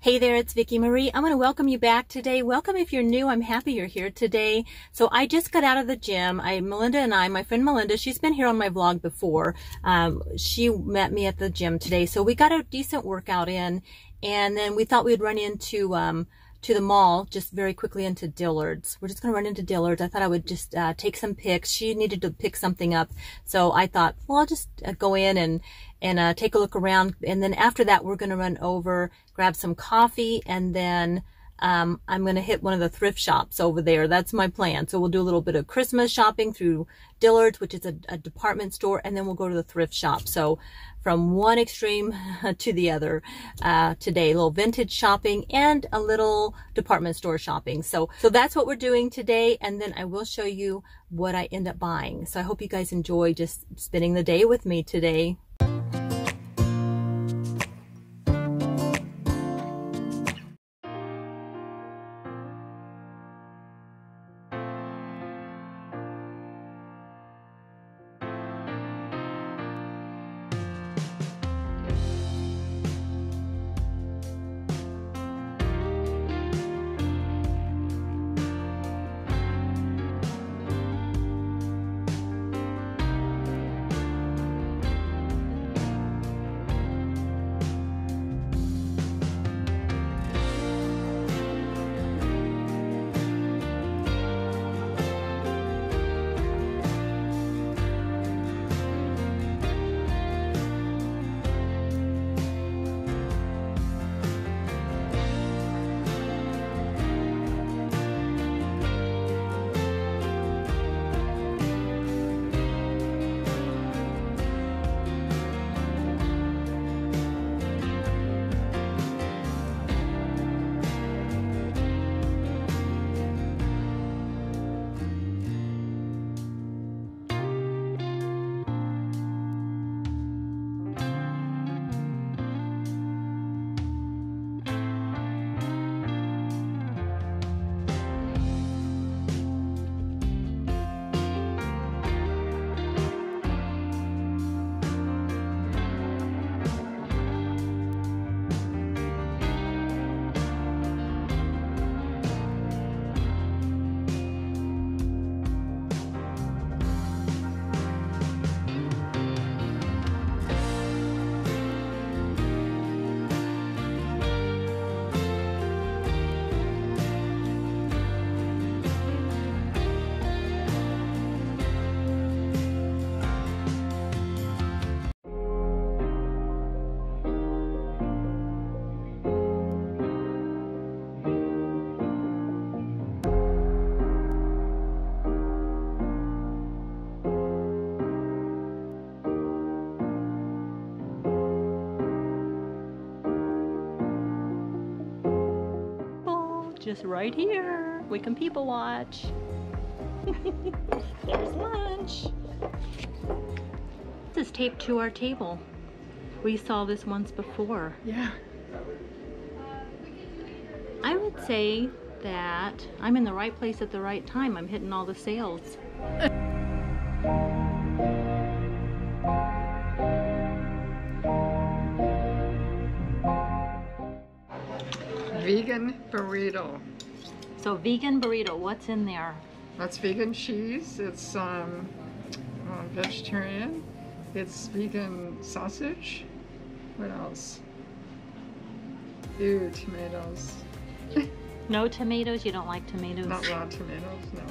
Hey there, it's Vicki Marie. I'm going to welcome you back today. Welcome if you're new. I'm happy you're here today. So I just got out of the gym. I, Melinda and I, my friend Melinda, she's been here on my vlog before. Um, she met me at the gym today. So we got a decent workout in and then we thought we'd run into, um, to the mall just very quickly into Dillard's. We're just going to run into Dillard's. I thought I would just uh, take some pics. She needed to pick something up. So I thought, well, I'll just uh, go in and, and uh, take a look around. And then after that, we're going to run over, grab some coffee, and then um, I'm going to hit one of the thrift shops over there. That's my plan. So we'll do a little bit of Christmas shopping through Dillard's, which is a, a department store, and then we'll go to the thrift shop. So from one extreme to the other uh, today, a little vintage shopping and a little department store shopping. So, so that's what we're doing today. And then I will show you what I end up buying. So I hope you guys enjoy just spending the day with me today. Just right here. We can people watch. There's lunch. This is taped to our table. We saw this once before. Yeah. I would say that I'm in the right place at the right time. I'm hitting all the sales. Vegan burrito. So vegan burrito, what's in there? That's vegan cheese. It's um, uh, vegetarian. It's vegan sausage. What else? Ew, tomatoes. no tomatoes? You don't like tomatoes? Not raw tomatoes, no.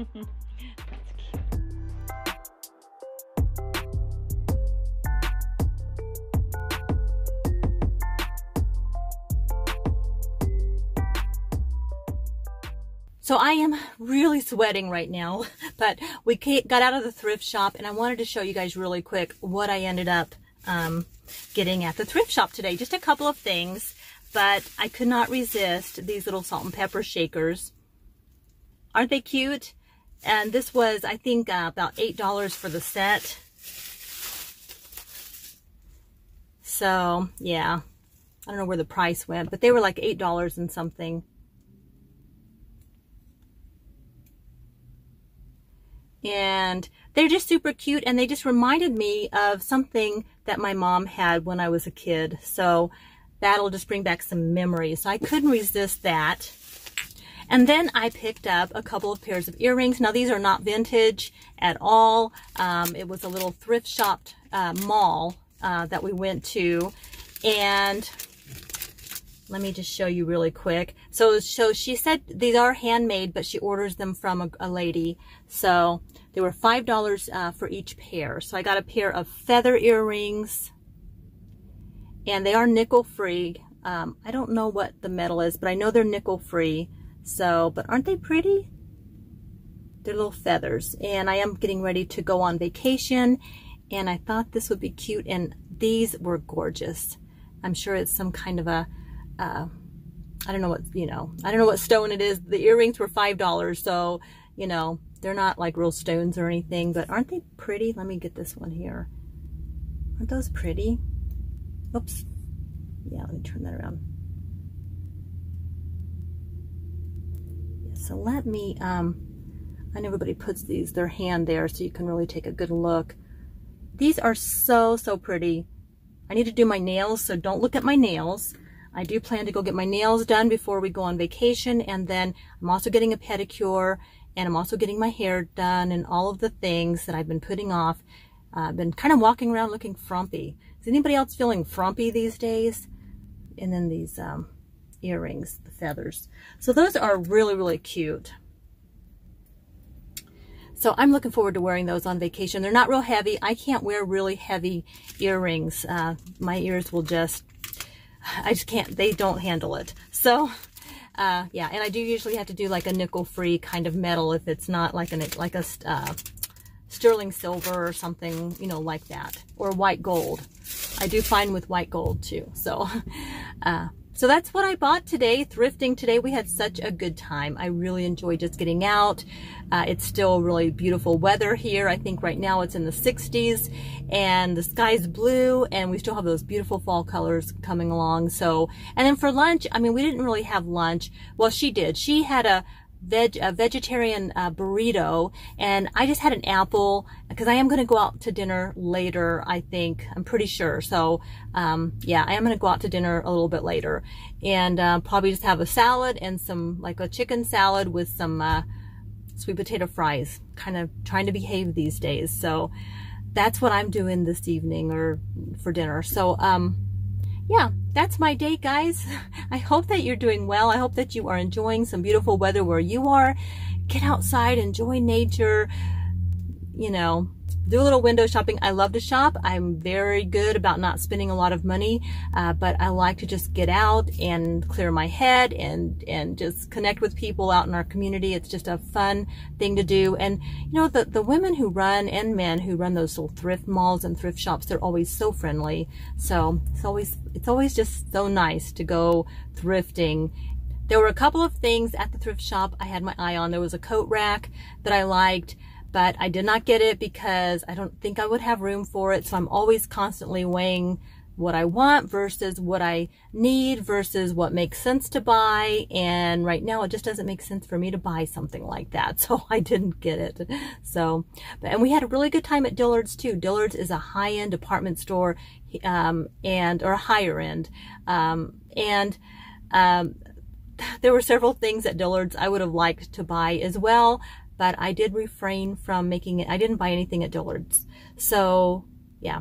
That's cute. So I am really sweating right now, but we got out of the thrift shop and I wanted to show you guys really quick what I ended up um, getting at the thrift shop today. Just a couple of things, but I could not resist these little salt and pepper shakers. Aren't they cute? And this was, I think, uh, about $8 for the set. So, yeah. I don't know where the price went, but they were like $8 and something. and they're just super cute and they just reminded me of something that my mom had when I was a kid. So that'll just bring back some memories. So I couldn't resist that. And then I picked up a couple of pairs of earrings. Now these are not vintage at all. Um, it was a little thrift shop uh, mall uh, that we went to. And let me just show you really quick. So, so she said these are handmade, but she orders them from a, a lady. So they were $5 uh, for each pair. So I got a pair of feather earrings and they are nickel free. Um, I don't know what the metal is, but I know they're nickel free. So, but aren't they pretty? They're little feathers and I am getting ready to go on vacation and I thought this would be cute and these were gorgeous. I'm sure it's some kind of a uh, I don't know what, you know, I don't know what stone it is. The earrings were $5. So, you know, they're not like real stones or anything, but aren't they pretty? Let me get this one here. Aren't those pretty? Oops. Yeah, let me turn that around. So let me, um, I know everybody puts these, their hand there so you can really take a good look. These are so, so pretty. I need to do my nails, so don't look at my nails. I do plan to go get my nails done before we go on vacation. And then I'm also getting a pedicure and I'm also getting my hair done and all of the things that I've been putting off. I've been kind of walking around looking frumpy. Is anybody else feeling frumpy these days? And then these um, earrings, the feathers. So those are really, really cute. So I'm looking forward to wearing those on vacation. They're not real heavy. I can't wear really heavy earrings. Uh, my ears will just I just can't, they don't handle it. So, uh, yeah, and I do usually have to do like a nickel-free kind of metal if it's not like, an, like a uh, sterling silver or something, you know, like that. Or white gold. I do fine with white gold too. So, uh, so that's what I bought today, thrifting today. We had such a good time. I really enjoyed just getting out. Uh, it's still really beautiful weather here. I think right now it's in the 60s and the sky's blue and we still have those beautiful fall colors coming along. So, and then for lunch, I mean, we didn't really have lunch. Well, she did. She had a veg a vegetarian uh, burrito and I just had an apple because I am going to go out to dinner later I think I'm pretty sure. So um, yeah I am going to go out to dinner a little bit later. And uh, probably just have a salad and some like a chicken salad with some uh, sweet potato fries kind of trying to behave these days. So that's what I'm doing this evening or for dinner. So um yeah, that's my day, guys. I hope that you're doing well. I hope that you are enjoying some beautiful weather where you are. Get outside, enjoy nature, you know, do a little window shopping. I love to shop. I'm very good about not spending a lot of money, uh, but I like to just get out and clear my head and, and just connect with people out in our community. It's just a fun thing to do. And, you know, the, the women who run and men who run those little thrift malls and thrift shops, they're always so friendly. So it's always, it's always just so nice to go thrifting there were a couple of things at the thrift shop I had my eye on. There was a coat rack that I liked but I did not get it because I don't think I would have room for it. So I'm always constantly weighing what I want versus what I need versus what makes sense to buy. And right now it just doesn't make sense for me to buy something like that. So I didn't get it. So, and we had a really good time at Dillard's too. Dillard's is a high-end department store, um, and, or a higher end. Um, and, um, there were several things at Dillard's I would have liked to buy as well, but I did refrain from making it. I didn't buy anything at Dillard's. So yeah.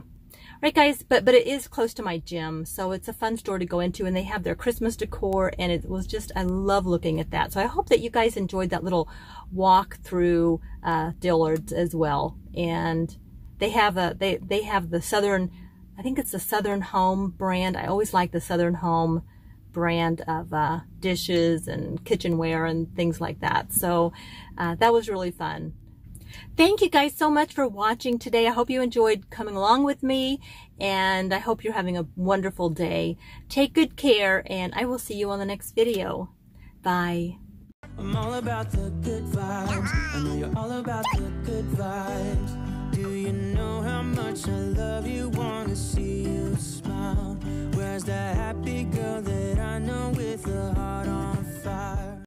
right, guys, but but it is close to my gym, so it's a fun store to go into, and they have their Christmas decor, and it was just I love looking at that. So I hope that you guys enjoyed that little walk through uh, Dillard's as well, and they have a they they have the Southern, I think it's the Southern Home brand. I always like the Southern Home brand of uh, dishes and kitchenware and things like that. So uh, that was really fun. Thank you guys so much for watching today. I hope you enjoyed coming along with me and I hope you're having a wonderful day. Take good care and I will see you on the next video. Bye. I'm all about the good vibes. I know you're all about the good vibes. Do you know how much I love you? Wanna see you smile. Where's that happy girl that I know with a heart on?